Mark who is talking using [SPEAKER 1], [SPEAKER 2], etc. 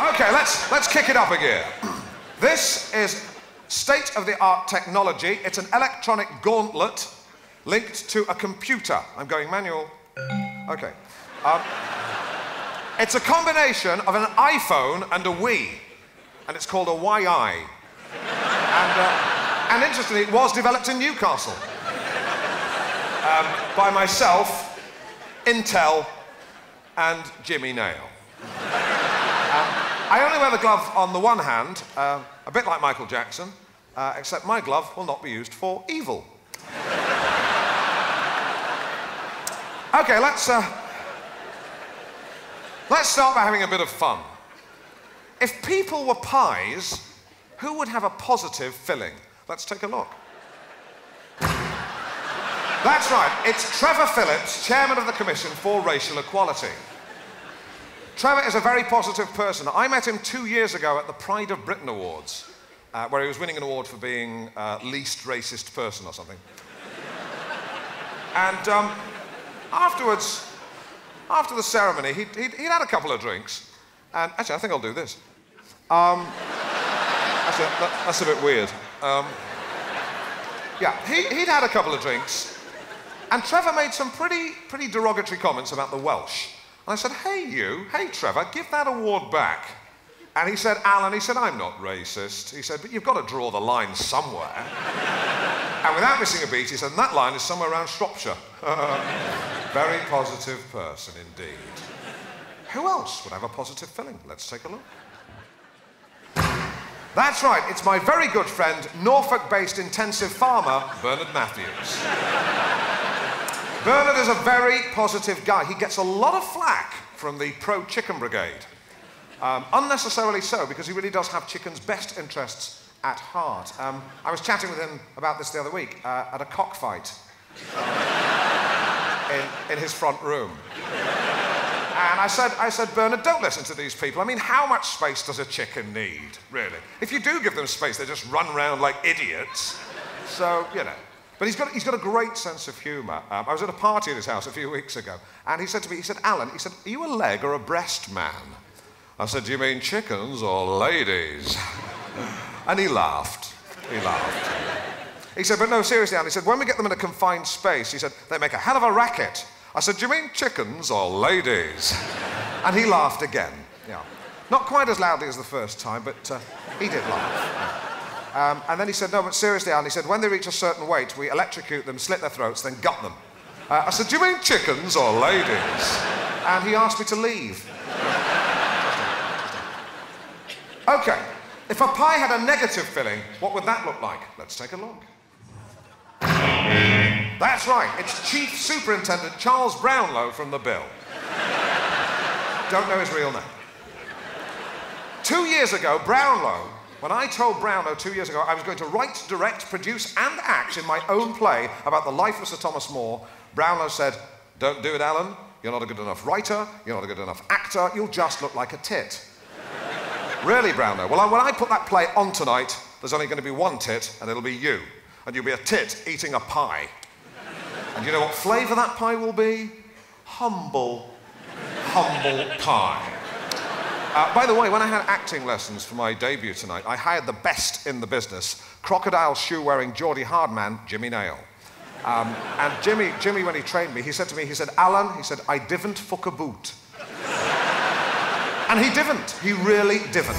[SPEAKER 1] Okay, let's, let's kick it up a gear. This is state of the art technology. It's an electronic gauntlet linked to a computer. I'm going manual. Okay. Um, it's a combination of an iPhone and a Wii, and it's called a YI. And, uh, and interestingly, it was developed in Newcastle um, by myself, Intel, and Jimmy Nail. Um, I only wear the glove on the one hand, uh, a bit like Michael Jackson, uh, except my glove will not be used for evil. okay, let's, uh, let's start by having a bit of fun. If people were pies, who would have a positive filling? Let's take a look. That's right, it's Trevor Phillips, chairman of the Commission for Racial Equality. Trevor is a very positive person. I met him two years ago at the Pride of Britain Awards, uh, where he was winning an award for being uh, least racist person or something. and um, afterwards, after the ceremony, he'd, he'd, he'd, had a couple of drinks. And actually, I think I'll do this. Um, actually, that, that's a bit weird. Um, yeah, he, he'd had a couple of drinks. And Trevor made some pretty, pretty derogatory comments about the Welsh. I said, hey, you, hey, Trevor, give that award back. And he said, Alan, he said, I'm not racist. He said, but you've got to draw the line somewhere. and without missing a beat, he said, that line is somewhere around Shropshire. Very positive person indeed. Who else would have a positive filling? Let's take a look. That's right, it's my very good friend, Norfolk based intensive farmer, Bernard Matthews. Bernard is a very positive guy. He gets a lot of flack from the pro chicken brigade. Um, unnecessarily so, because he really does have chicken's best interests at heart. Um, I was chatting with him about this the other week uh, at a cockfight in, in his front room. And I said, I said, Bernard, don't listen to these people. I mean, how much space does a chicken need, really? If you do give them space, they just run around like idiots. So, you know. But he's got, he's got a great sense of humour. Um, I was at a party at his house a few weeks ago, and he said to me, he said, Alan, he said, are you a leg or a breast man? I said, do you mean chickens or ladies? and he laughed. He laughed. He said, but no, seriously, Alan, he said, when we get them in a confined space, he said, they make a hell of a racket. I said, do you mean chickens or ladies? and he laughed again. Yeah. Not quite as loudly as the first time, but uh, he did laugh. Um, and then he said, no, but seriously, Alan, he said, when they reach a certain weight, we electrocute them, slit their throats, then gut them. Uh, I said, do you mean chickens or ladies? And he asked me to leave. okay, if a pie had a negative filling, what would that look like? Let's take a look. That's right, it's Chief Superintendent Charles Brownlow from the Bill. Don't know his real name. Two years ago, Brownlow when I told Brownlow two years ago I was going to write, direct, produce, and act in my own play about the life of Sir Thomas More, Brownlow said, Don't do it, Alan. You're not a good enough writer, you're not a good enough actor, you'll just look like a tit. really, Brownlow? Well, when I put that play on tonight, there's only going to be one tit, and it'll be you. And you'll be a tit eating a pie. And you know what flavour that pie will be? Humble, humble pie. Uh, by the way, when I had acting lessons for my debut tonight, I hired the best in the business, crocodile shoe-wearing Geordie Hardman, Jimmy Nail. Um, and Jimmy, Jimmy, when he trained me, he said to me, he said, Alan, he said, I didn't fuck a boot. and he didn't. He really didn't.